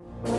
you